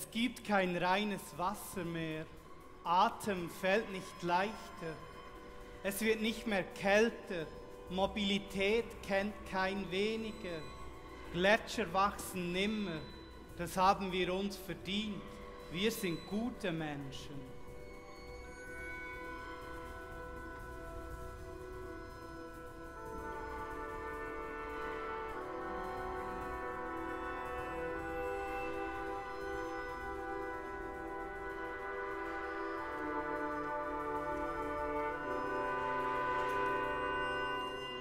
Es gibt kein reines Wasser mehr, Atem fällt nicht leichter, es wird nicht mehr kälter, Mobilität kennt kein weniger, Gletscher wachsen nimmer, das haben wir uns verdient, wir sind gute Menschen.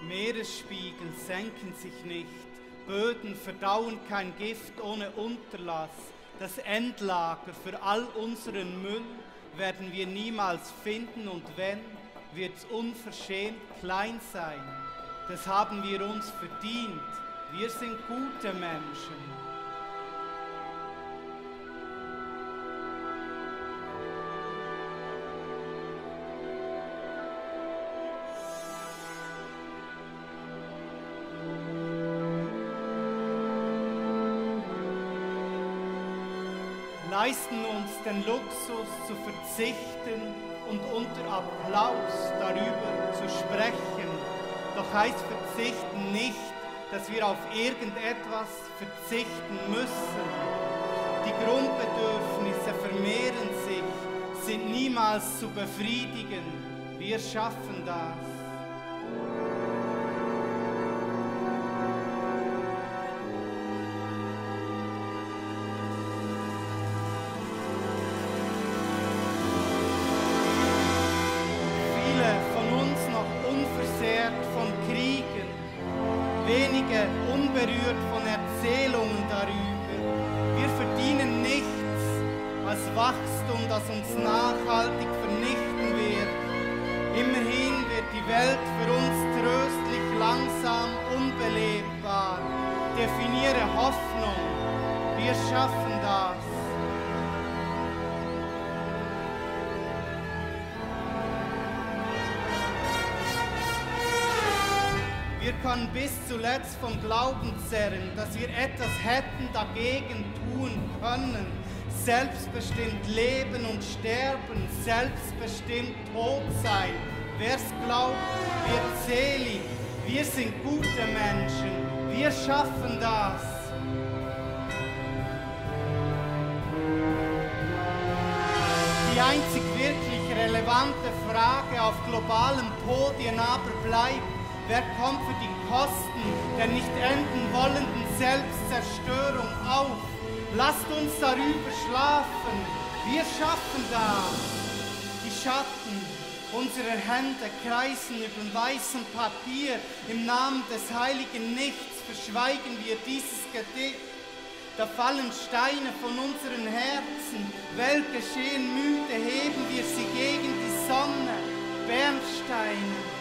Meeresspiegel senken sich nicht, Böden verdauen kein Gift ohne Unterlass. Das Endlager für all unseren Müll werden wir niemals finden und wenn, wird es unverschämt klein sein. Das haben wir uns verdient. Wir sind gute Menschen. Leisten uns den Luxus zu verzichten und unter Applaus darüber zu sprechen. Doch heißt verzichten nicht, dass wir auf irgendetwas verzichten müssen. Die Grundbedürfnisse vermehren sich, sind niemals zu befriedigen. Wir schaffen das. Kann bis zuletzt vom Glauben zerren, dass wir etwas hätten dagegen tun können. Selbstbestimmt leben und sterben, selbstbestimmt tot sein. Wer's glaubt, wird selig. Wir sind gute Menschen. Wir schaffen das. Die einzig wirklich relevante Frage auf globalen Podien aber bleibt, Wer kommt für die Kosten der nicht enden wollenden Selbstzerstörung auf? Lasst uns darüber schlafen. Wir schaffen das. Die Schatten unserer Hände kreisen über weißem Papier. Im Namen des heiligen Nichts verschweigen wir dieses Gedicht. Da fallen Steine von unseren Herzen. Weltgeschehen müde heben wir sie gegen die Sonne. Bernsteine.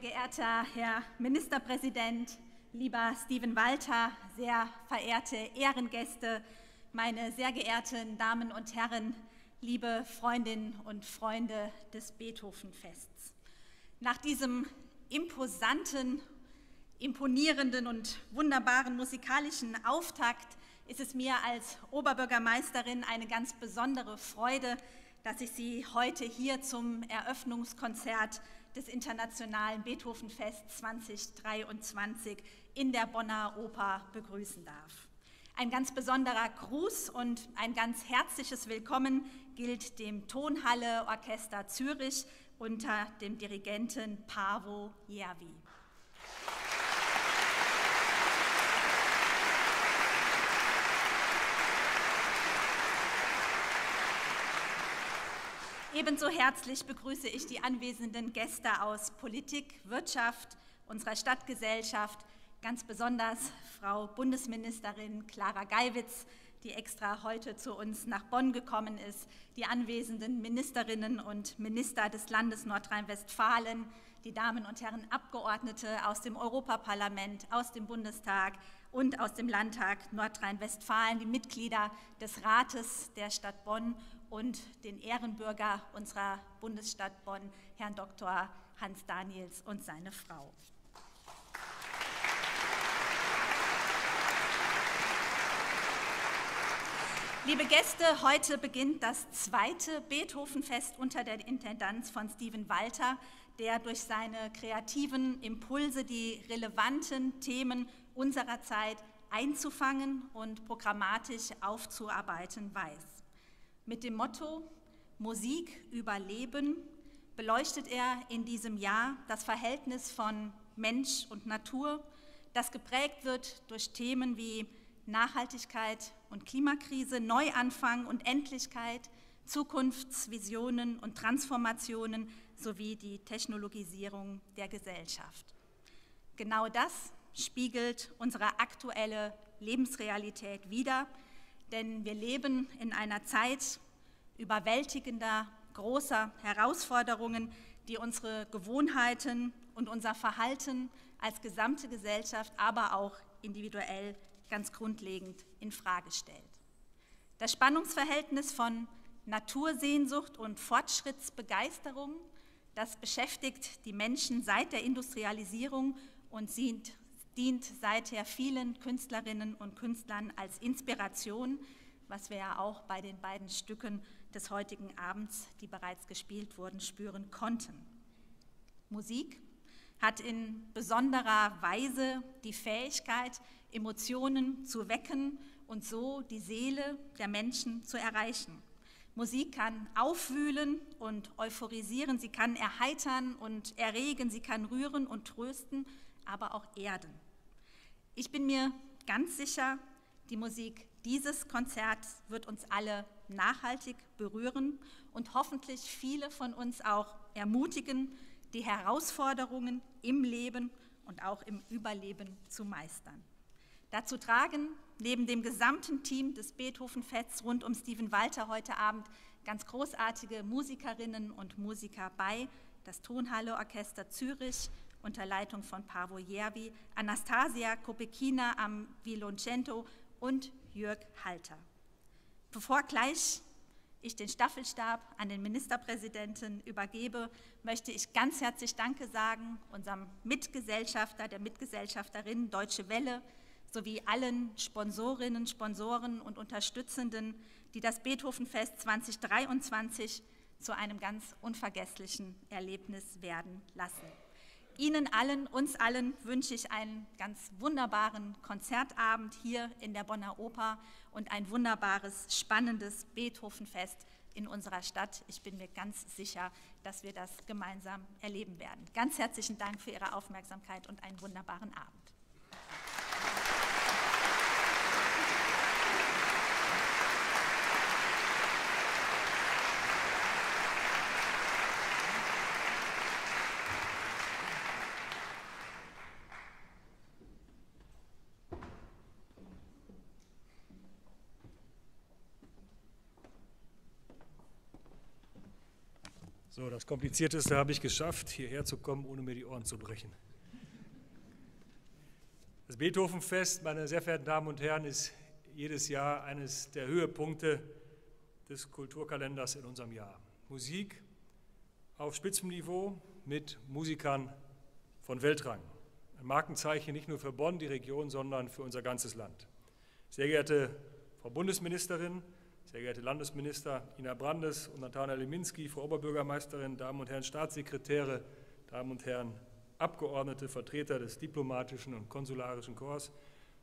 Sehr geehrter Herr Ministerpräsident, lieber Steven Walter, sehr verehrte Ehrengäste, meine sehr geehrten Damen und Herren, liebe Freundinnen und Freunde des Beethovenfests. Nach diesem imposanten, imponierenden und wunderbaren musikalischen Auftakt ist es mir als Oberbürgermeisterin eine ganz besondere Freude, dass ich Sie heute hier zum Eröffnungskonzert des Internationalen Beethovenfest 2023 in der Bonner Oper begrüßen darf. Ein ganz besonderer Gruß und ein ganz herzliches Willkommen gilt dem Tonhalle Orchester Zürich unter dem Dirigenten Pavo Järvi. Ebenso herzlich begrüße ich die anwesenden Gäste aus Politik, Wirtschaft, unserer Stadtgesellschaft, ganz besonders Frau Bundesministerin Clara Geiwitz, die extra heute zu uns nach Bonn gekommen ist, die anwesenden Ministerinnen und Minister des Landes Nordrhein-Westfalen, die Damen und Herren Abgeordnete aus dem Europaparlament, aus dem Bundestag und aus dem Landtag Nordrhein-Westfalen, die Mitglieder des Rates der Stadt Bonn und den Ehrenbürger unserer Bundesstadt Bonn, Herrn Dr. Hans Daniels und seine Frau. Liebe Gäste, heute beginnt das zweite Beethovenfest unter der Intendanz von Steven Walter, der durch seine kreativen Impulse die relevanten Themen unserer Zeit einzufangen und programmatisch aufzuarbeiten weiß. Mit dem Motto Musik über Leben beleuchtet er in diesem Jahr das Verhältnis von Mensch und Natur, das geprägt wird durch Themen wie Nachhaltigkeit und Klimakrise, Neuanfang und Endlichkeit, Zukunftsvisionen und Transformationen sowie die Technologisierung der Gesellschaft. Genau das spiegelt unsere aktuelle Lebensrealität wider, denn wir leben in einer Zeit überwältigender, großer Herausforderungen, die unsere Gewohnheiten und unser Verhalten als gesamte Gesellschaft, aber auch individuell ganz grundlegend in Frage stellt. Das Spannungsverhältnis von Natursehnsucht und Fortschrittsbegeisterung, das beschäftigt die Menschen seit der Industrialisierung und sind dient seither vielen Künstlerinnen und Künstlern als Inspiration, was wir ja auch bei den beiden Stücken des heutigen Abends, die bereits gespielt wurden, spüren konnten. Musik hat in besonderer Weise die Fähigkeit, Emotionen zu wecken und so die Seele der Menschen zu erreichen. Musik kann aufwühlen und euphorisieren, sie kann erheitern und erregen, sie kann rühren und trösten, aber auch erden. Ich bin mir ganz sicher, die Musik dieses Konzerts wird uns alle nachhaltig berühren und hoffentlich viele von uns auch ermutigen, die Herausforderungen im Leben und auch im Überleben zu meistern. Dazu tragen neben dem gesamten Team des Beethoven-Fests rund um Steven Walter heute Abend ganz großartige Musikerinnen und Musiker bei, das Tonhalle Orchester Zürich, unter Leitung von Pavo Järvi, Anastasia Kopekina am Violoncello und Jörg Halter. Bevor gleich ich den Staffelstab an den Ministerpräsidenten übergebe, möchte ich ganz herzlich Danke sagen unserem Mitgesellschafter, der Mitgesellschafterin Deutsche Welle sowie allen Sponsorinnen, Sponsoren und Unterstützenden, die das Beethovenfest 2023 zu einem ganz unvergesslichen Erlebnis werden lassen. Ihnen allen, uns allen wünsche ich einen ganz wunderbaren Konzertabend hier in der Bonner Oper und ein wunderbares, spannendes Beethovenfest in unserer Stadt. Ich bin mir ganz sicher, dass wir das gemeinsam erleben werden. Ganz herzlichen Dank für Ihre Aufmerksamkeit und einen wunderbaren Abend. So, das Komplizierteste habe ich geschafft, hierher zu kommen, ohne mir die Ohren zu brechen. Das Beethovenfest, meine sehr verehrten Damen und Herren, ist jedes Jahr eines der Höhepunkte des Kulturkalenders in unserem Jahr. Musik auf Spitzenniveau mit Musikern von Weltrang. Ein Markenzeichen nicht nur für Bonn, die Region, sondern für unser ganzes Land. Sehr geehrte Frau Bundesministerin, sehr geehrte Landesminister Ina Brandes und Natana Leminski, Frau Oberbürgermeisterin, Damen und Herren Staatssekretäre, Damen und Herren Abgeordnete, Vertreter des diplomatischen und konsularischen Korps,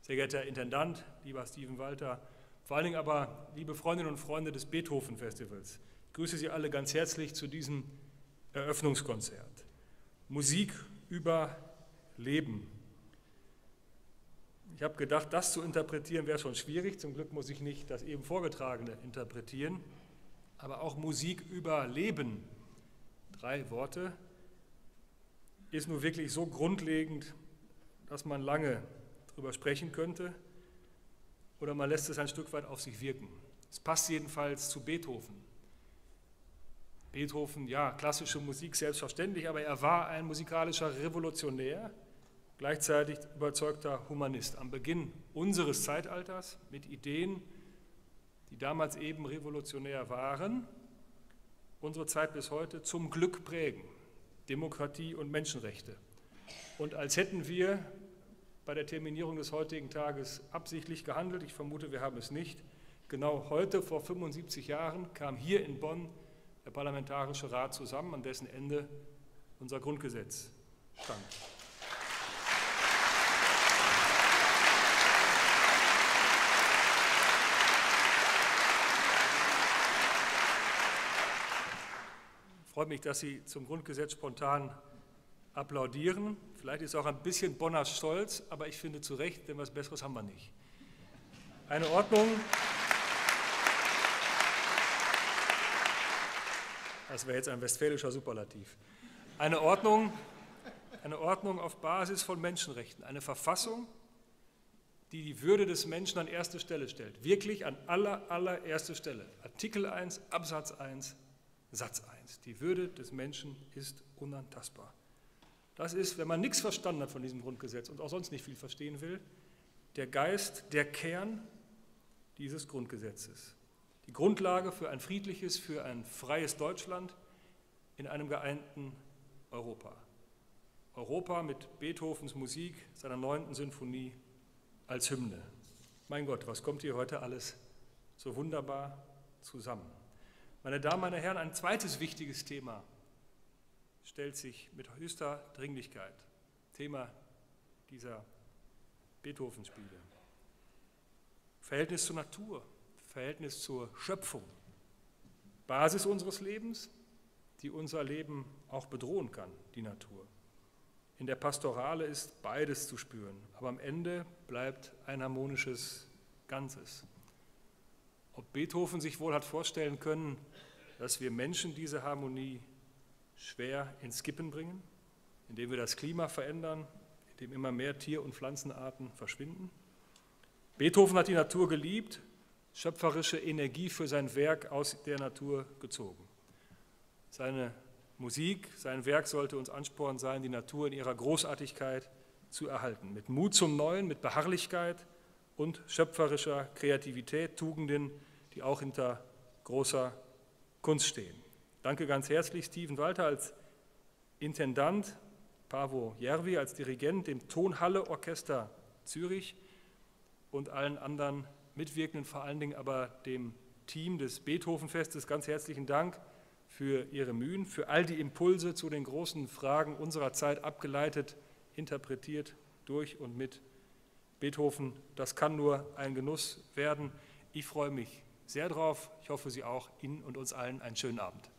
sehr geehrter Intendant, lieber Steven Walter, vor allen Dingen aber liebe Freundinnen und Freunde des Beethoven-Festivals. Ich grüße Sie alle ganz herzlich zu diesem Eröffnungskonzert. Musik über Leben. Ich habe gedacht, das zu interpretieren wäre schon schwierig. Zum Glück muss ich nicht das eben Vorgetragene interpretieren. Aber auch Musik über Leben, drei Worte, ist nun wirklich so grundlegend, dass man lange darüber sprechen könnte. Oder man lässt es ein Stück weit auf sich wirken. Es passt jedenfalls zu Beethoven. Beethoven, ja, klassische Musik selbstverständlich, aber er war ein musikalischer Revolutionär gleichzeitig überzeugter Humanist. Am Beginn unseres Zeitalters mit Ideen, die damals eben revolutionär waren, unsere Zeit bis heute zum Glück prägen, Demokratie und Menschenrechte. Und als hätten wir bei der Terminierung des heutigen Tages absichtlich gehandelt, ich vermute, wir haben es nicht, genau heute vor 75 Jahren kam hier in Bonn der Parlamentarische Rat zusammen, an dessen Ende unser Grundgesetz stand. Freut mich, dass Sie zum Grundgesetz spontan applaudieren. Vielleicht ist auch ein bisschen Bonner Stolz, aber ich finde zu Recht, denn was Besseres haben wir nicht. Eine Ordnung. Das wäre jetzt ein westfälischer Superlativ. Eine Ordnung, eine Ordnung auf Basis von Menschenrechten, eine Verfassung, die die Würde des Menschen an erste Stelle stellt. Wirklich an aller, allererste Stelle. Artikel 1, Absatz 1 Satz 1. Die Würde des Menschen ist unantastbar. Das ist, wenn man nichts verstanden hat von diesem Grundgesetz und auch sonst nicht viel verstehen will, der Geist, der Kern dieses Grundgesetzes. Die Grundlage für ein friedliches, für ein freies Deutschland in einem geeinten Europa. Europa mit Beethovens Musik, seiner neunten Sinfonie als Hymne. Mein Gott, was kommt hier heute alles so wunderbar zusammen? Meine Damen, meine Herren, ein zweites wichtiges Thema stellt sich mit höchster Dringlichkeit. Thema dieser Beethoven-Spiele. Verhältnis zur Natur, Verhältnis zur Schöpfung. Basis unseres Lebens, die unser Leben auch bedrohen kann, die Natur. In der Pastorale ist beides zu spüren, aber am Ende bleibt ein harmonisches Ganzes. Ob Beethoven sich wohl hat vorstellen können, dass wir Menschen diese Harmonie schwer ins Kippen bringen, indem wir das Klima verändern, indem immer mehr Tier- und Pflanzenarten verschwinden. Beethoven hat die Natur geliebt, schöpferische Energie für sein Werk aus der Natur gezogen. Seine Musik, sein Werk sollte uns Ansporn sein, die Natur in ihrer Großartigkeit zu erhalten. Mit Mut zum Neuen, mit Beharrlichkeit und schöpferischer Kreativität, Tugenden, die auch hinter großer Kunst stehen. Danke ganz herzlich Steven Walter als Intendant, Pavo Järvi als Dirigent, dem Tonhalle Orchester Zürich und allen anderen Mitwirkenden, vor allen Dingen aber dem Team des Beethovenfestes ganz herzlichen Dank für Ihre Mühen, für all die Impulse zu den großen Fragen unserer Zeit abgeleitet, interpretiert durch und mit Beethoven. Das kann nur ein Genuss werden. Ich freue mich sehr drauf. Ich hoffe, Sie auch. Ihnen und uns allen einen schönen Abend.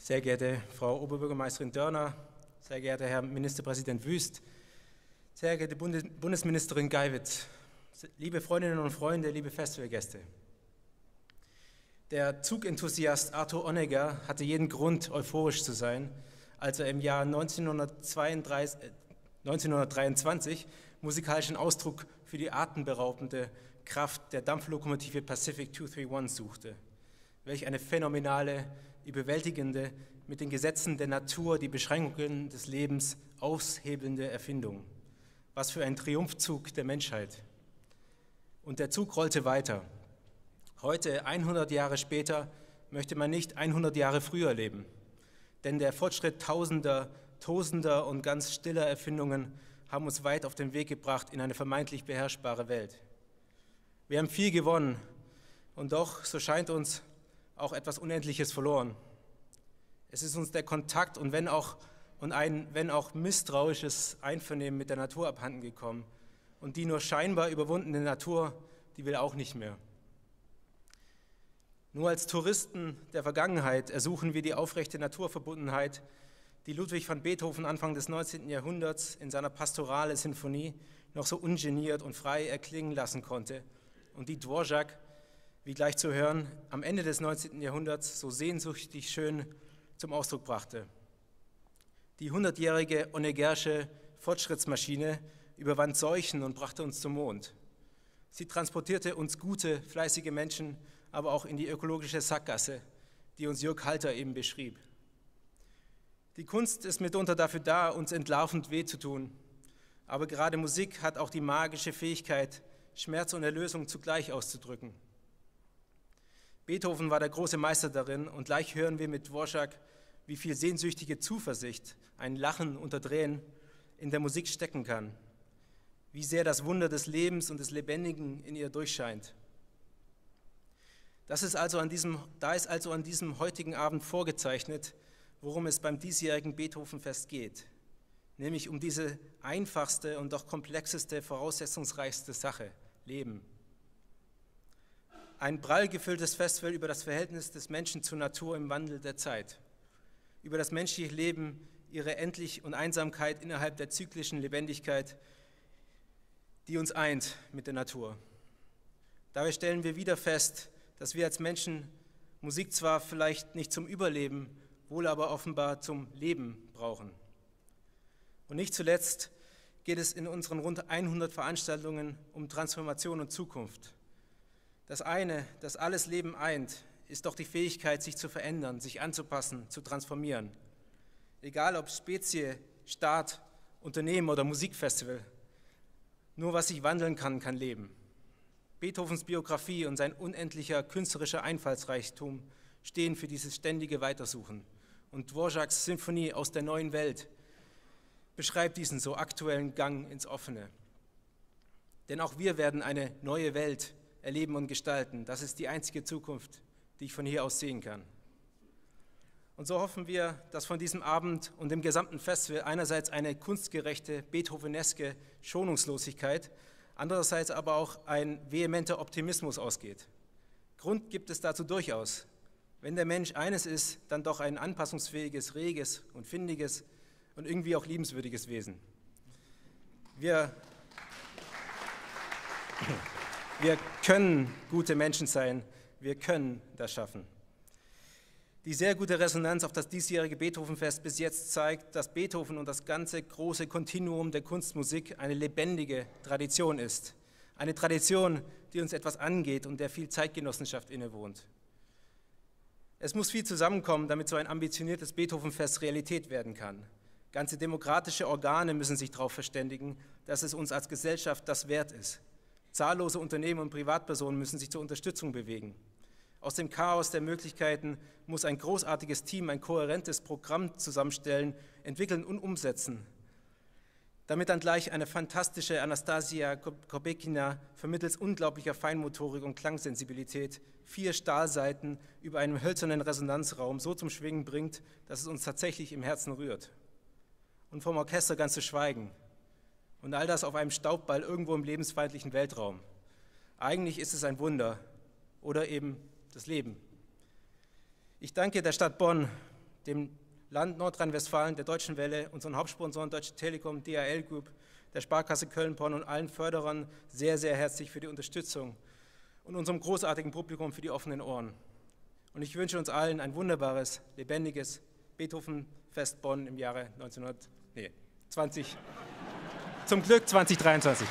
Sehr geehrte Frau Oberbürgermeisterin Dörner, sehr geehrter Herr Ministerpräsident Wüst, sehr geehrte Bundesministerin Geiwitz, liebe Freundinnen und Freunde, liebe Festivalgäste. Der Zugenthusiast Arthur Honegger hatte jeden Grund, euphorisch zu sein, als er im Jahr 1932, 1923 musikalischen Ausdruck für die atemberaubende Kraft der Dampflokomotive Pacific 231 suchte, welch eine phänomenale, überwältigende, mit den Gesetzen der Natur die Beschränkungen des Lebens aushebelnde Erfindung. Was für ein Triumphzug der Menschheit. Und der Zug rollte weiter. Heute, 100 Jahre später, möchte man nicht 100 Jahre früher leben. Denn der Fortschritt tausender, tosender und ganz stiller Erfindungen haben uns weit auf den Weg gebracht in eine vermeintlich beherrschbare Welt. Wir haben viel gewonnen und doch, so scheint uns, auch etwas Unendliches verloren. Es ist uns der Kontakt und wenn auch, und ein, wenn auch misstrauisches Einvernehmen mit der Natur abhanden gekommen. Und die nur scheinbar überwundene Natur, die will auch nicht mehr. Nur als Touristen der Vergangenheit ersuchen wir die aufrechte Naturverbundenheit, die Ludwig van Beethoven Anfang des 19. Jahrhunderts in seiner pastorale Sinfonie noch so ungeniert und frei erklingen lassen konnte und die Dvorak, wie gleich zu hören, am Ende des 19. Jahrhunderts so sehnsüchtig schön zum Ausdruck brachte. Die hundertjährige Onegersche Fortschrittsmaschine überwand Seuchen und brachte uns zum Mond. Sie transportierte uns gute, fleißige Menschen aber auch in die ökologische Sackgasse, die uns Jörg Halter eben beschrieb. Die Kunst ist mitunter dafür da, uns entlarvend weh zu tun, aber gerade Musik hat auch die magische Fähigkeit, Schmerz und Erlösung zugleich auszudrücken. Beethoven war der große Meister darin und gleich hören wir mit Dvorak, wie viel sehnsüchtige Zuversicht, ein Lachen unter Tränen in der Musik stecken kann, wie sehr das Wunder des Lebens und des Lebendigen in ihr durchscheint. Das ist also an diesem, da ist also an diesem heutigen Abend vorgezeichnet, worum es beim diesjährigen Beethovenfest geht, nämlich um diese einfachste und doch komplexeste, voraussetzungsreichste Sache, Leben. Ein prall gefülltes Festival über das Verhältnis des Menschen zur Natur im Wandel der Zeit, über das menschliche Leben, ihre Endlich und Einsamkeit innerhalb der zyklischen Lebendigkeit, die uns eint mit der Natur. Dabei stellen wir wieder fest, dass wir als Menschen Musik zwar vielleicht nicht zum Überleben, wohl aber offenbar zum Leben brauchen. Und nicht zuletzt geht es in unseren rund 100 Veranstaltungen um Transformation und Zukunft. Das eine, das alles Leben eint, ist doch die Fähigkeit, sich zu verändern, sich anzupassen, zu transformieren. Egal ob Spezie, Staat, Unternehmen oder Musikfestival, nur was sich wandeln kann, kann leben. Beethovens Biografie und sein unendlicher künstlerischer Einfallsreichtum stehen für dieses ständige Weitersuchen. Und Dvoraks Symphonie aus der neuen Welt beschreibt diesen so aktuellen Gang ins Offene. Denn auch wir werden eine neue Welt erleben und gestalten. Das ist die einzige Zukunft, die ich von hier aus sehen kann. Und so hoffen wir, dass von diesem Abend und dem gesamten Festival einerseits eine kunstgerechte, beethoveneske Schonungslosigkeit andererseits aber auch ein vehementer Optimismus ausgeht. Grund gibt es dazu durchaus. Wenn der Mensch eines ist, dann doch ein anpassungsfähiges, reges und findiges und irgendwie auch liebenswürdiges Wesen. Wir, wir können gute Menschen sein, wir können das schaffen. Die sehr gute Resonanz auf das diesjährige Beethovenfest bis jetzt zeigt, dass Beethoven und das ganze große Kontinuum der Kunstmusik eine lebendige Tradition ist. Eine Tradition, die uns etwas angeht und der viel Zeitgenossenschaft innewohnt. Es muss viel zusammenkommen, damit so ein ambitioniertes Beethovenfest Realität werden kann. Ganze demokratische Organe müssen sich darauf verständigen, dass es uns als Gesellschaft das wert ist. Zahllose Unternehmen und Privatpersonen müssen sich zur Unterstützung bewegen. Aus dem Chaos der Möglichkeiten muss ein großartiges Team ein kohärentes Programm zusammenstellen, entwickeln und umsetzen, damit dann gleich eine fantastische Anastasia Kobekina vermittels unglaublicher Feinmotorik und Klangsensibilität vier Stahlseiten über einem hölzernen Resonanzraum so zum Schwingen bringt, dass es uns tatsächlich im Herzen rührt. Und vom Orchester ganz zu schweigen. Und all das auf einem Staubball irgendwo im lebensfeindlichen Weltraum. Eigentlich ist es ein Wunder oder eben das Leben. Ich danke der Stadt Bonn, dem Land Nordrhein-Westfalen, der Deutschen Welle, unseren Hauptsponsoren Deutsche Telekom, DHL Group, der Sparkasse Köln-Bonn und allen Förderern sehr, sehr herzlich für die Unterstützung und unserem großartigen Publikum für die offenen Ohren. Und ich wünsche uns allen ein wunderbares, lebendiges Beethoven-Fest Bonn im Jahre 1900, nee, 20, zum Glück 2023.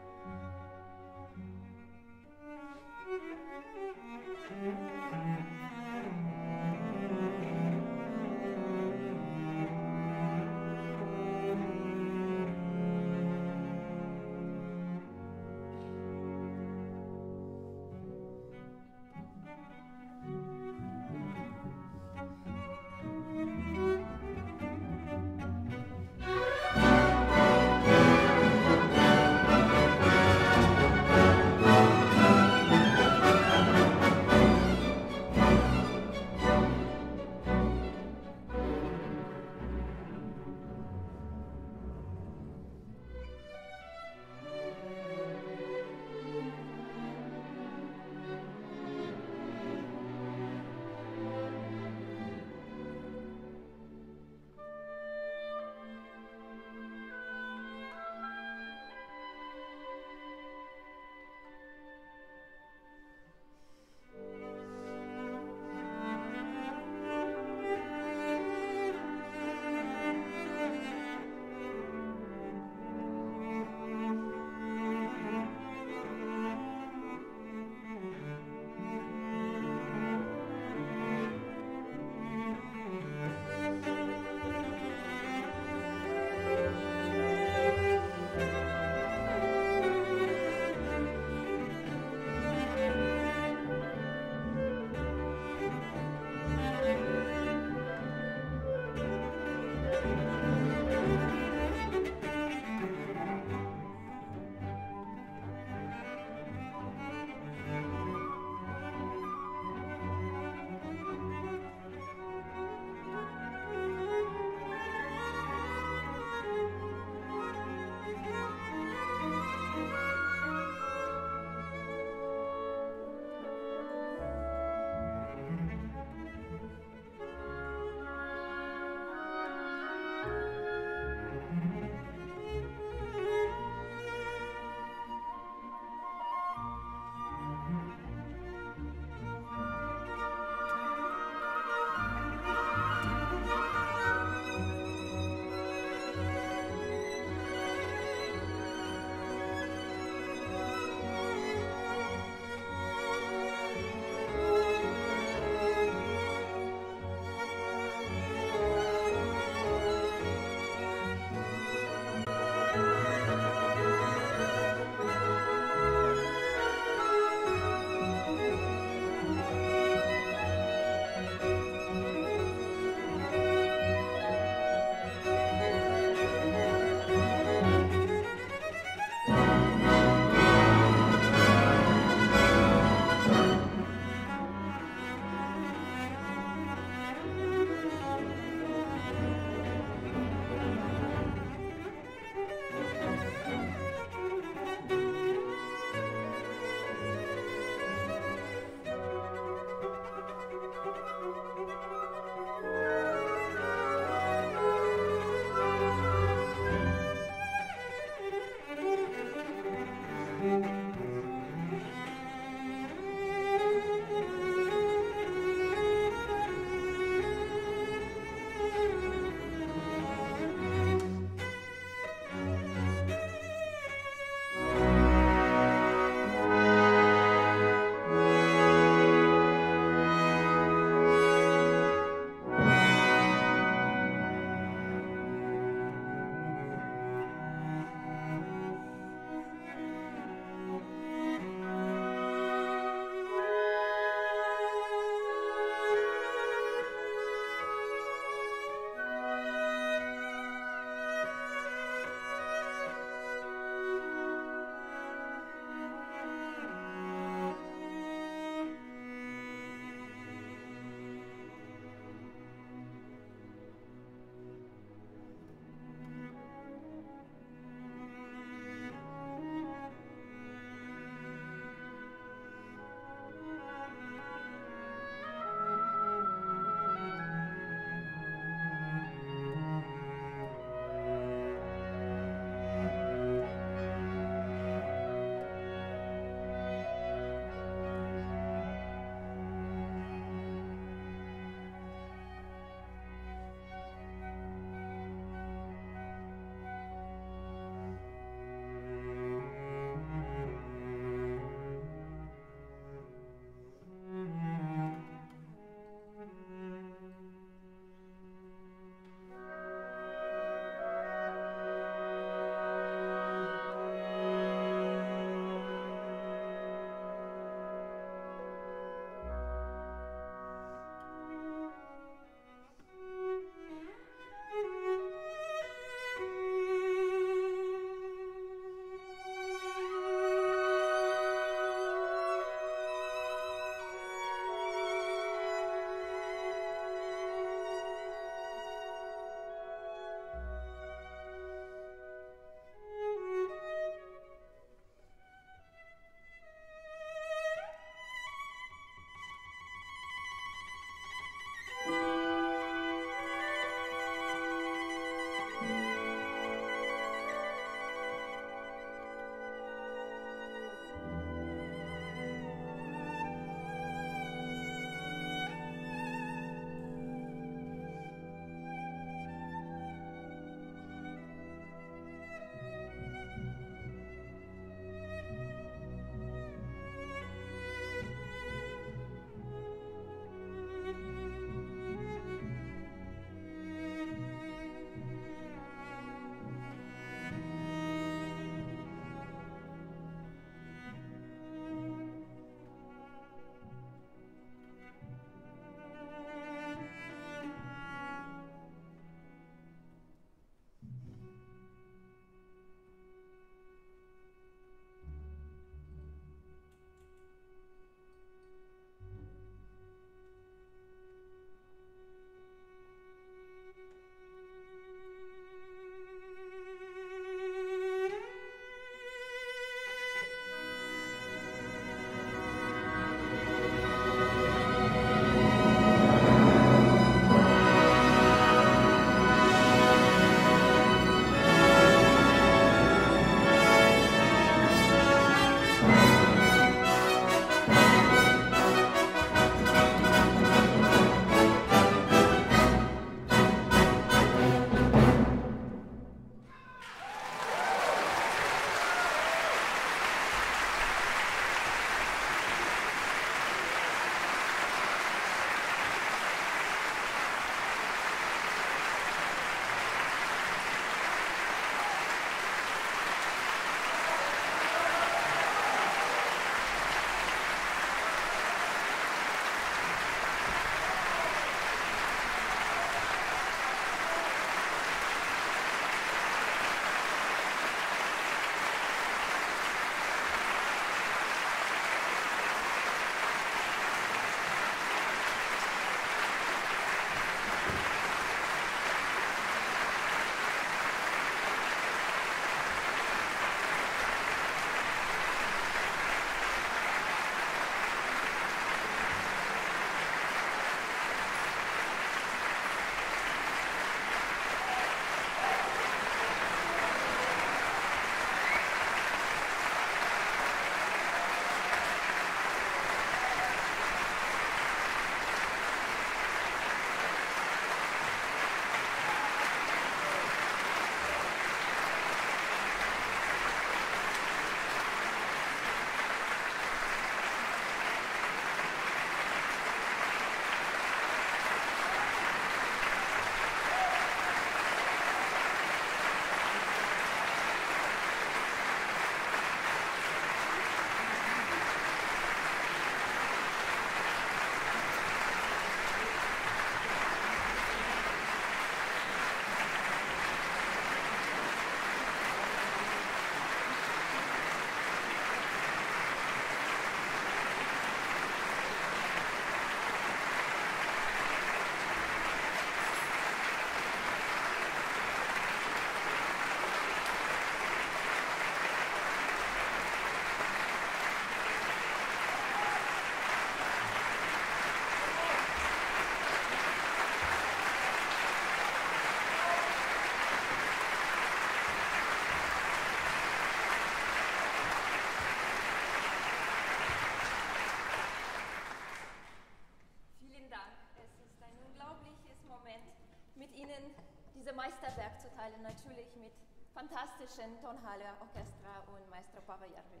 dieses Meisterwerk zu teilen, natürlich mit fantastischen Tonhalle Orchestra und Maestro Pavajärvi.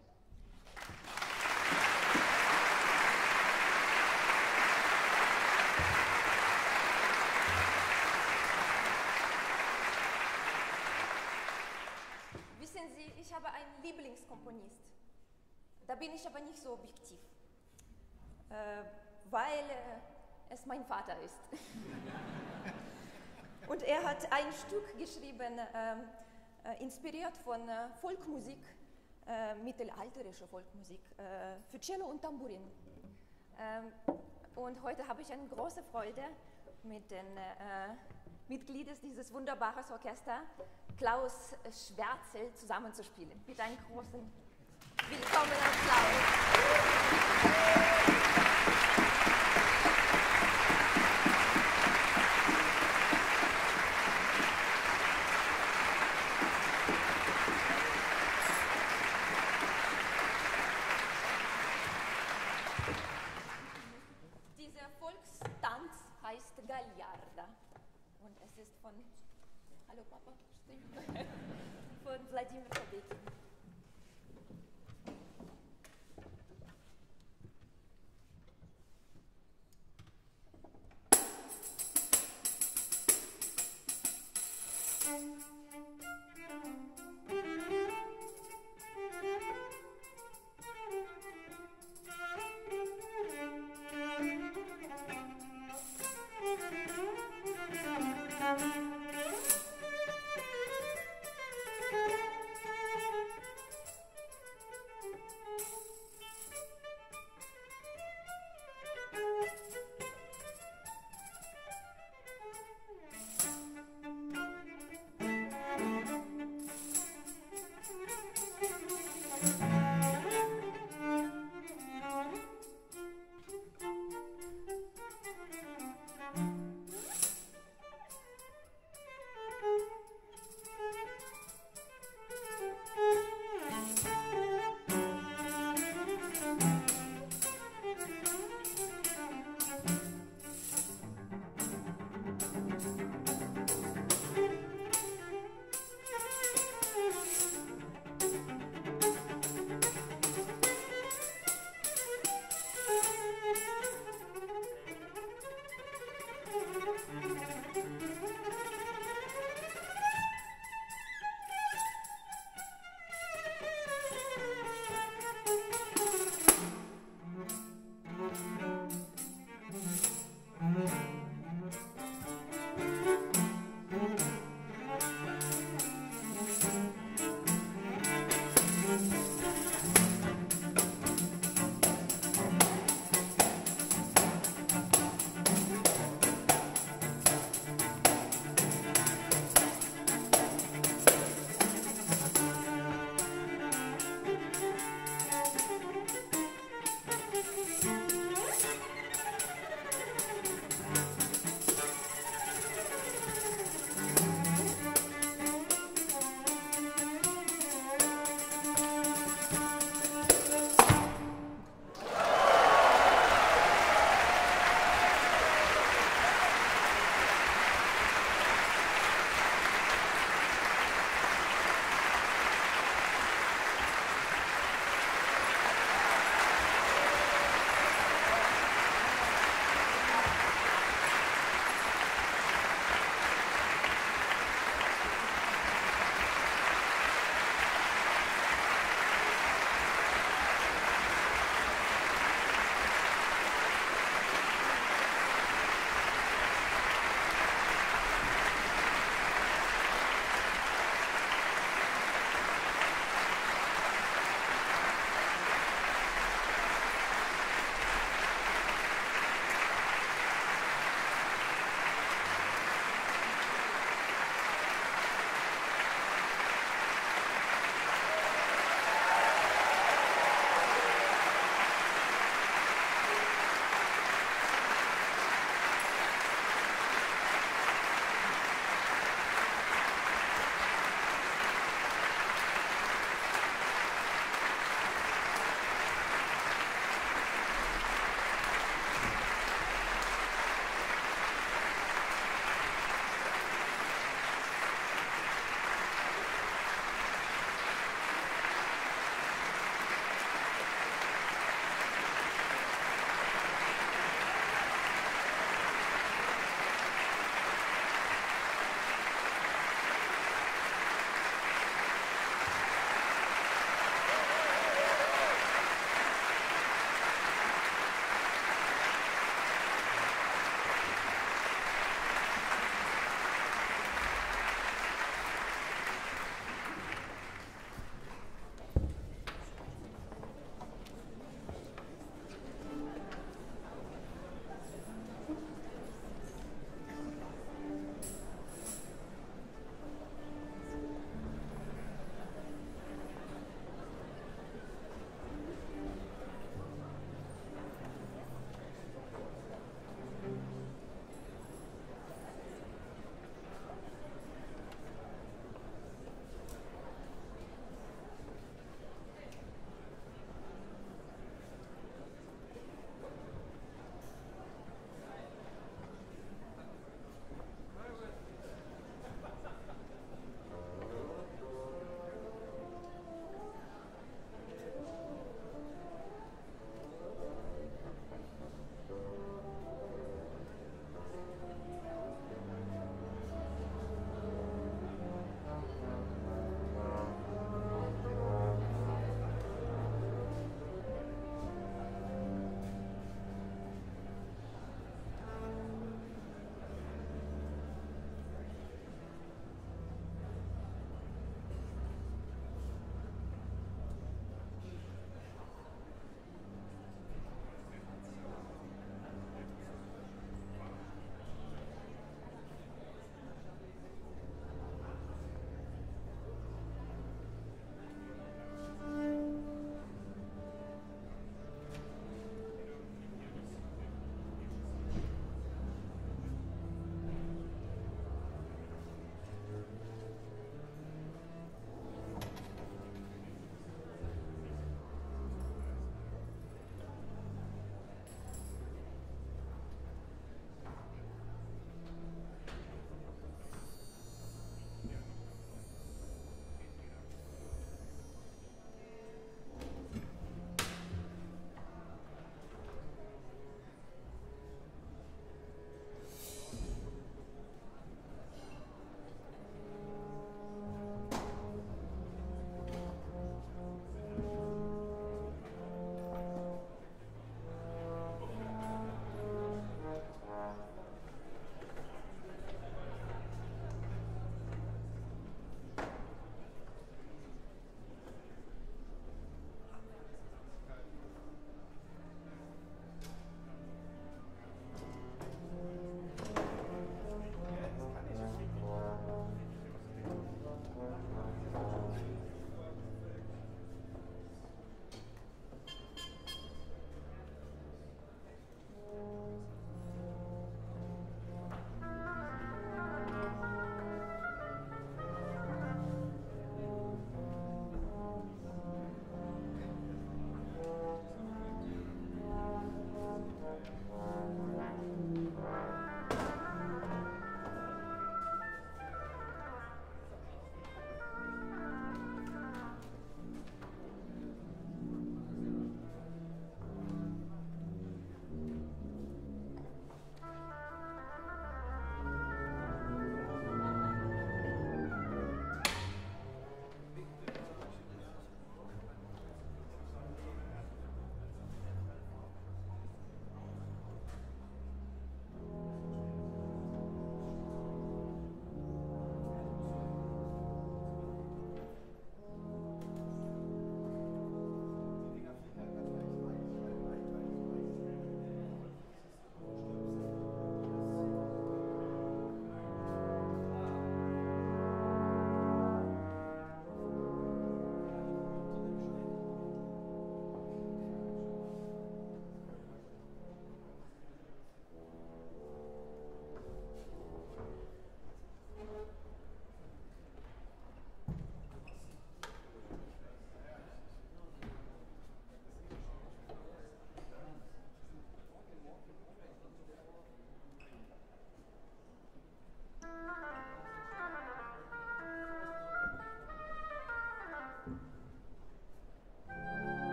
Wissen Sie, ich habe einen Lieblingskomponist. Da bin ich aber nicht so objektiv, äh, weil äh, es mein Vater ist. Und er hat ein Stück geschrieben, ähm, äh, inspiriert von äh, Folkmusik, äh, mittelalterischer Folkmusik, äh, für Cello und Tambourin. Ähm, und heute habe ich eine große Freude, mit den äh, Mitgliedern dieses wunderbaren Orchesters, Klaus Schwärzel, zusammenzuspielen. Mit einem großen Willkommen Applaus.